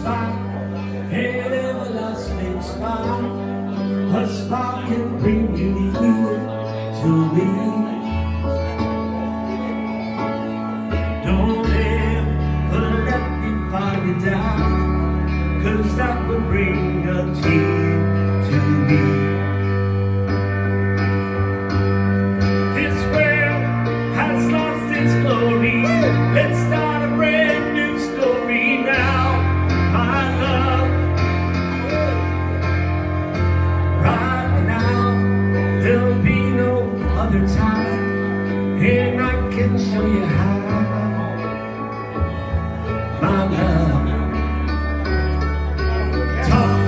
spot, an everlasting spot. A spot can bring you near to me. Don't ever let me find you down, cause that would bring a tear to me. This world has lost its glory. Let's can show you how, my love. Talk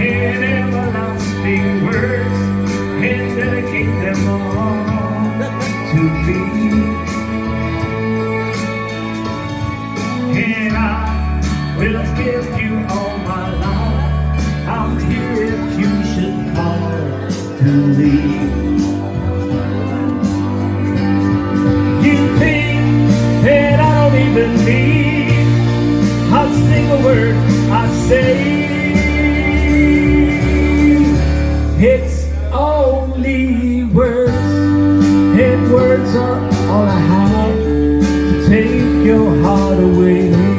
in everlasting words and dedicate them all to me. And I will give you all my life. I'm here if you should call to me. single word I say. It's only words, and words are all I have to take your heart away.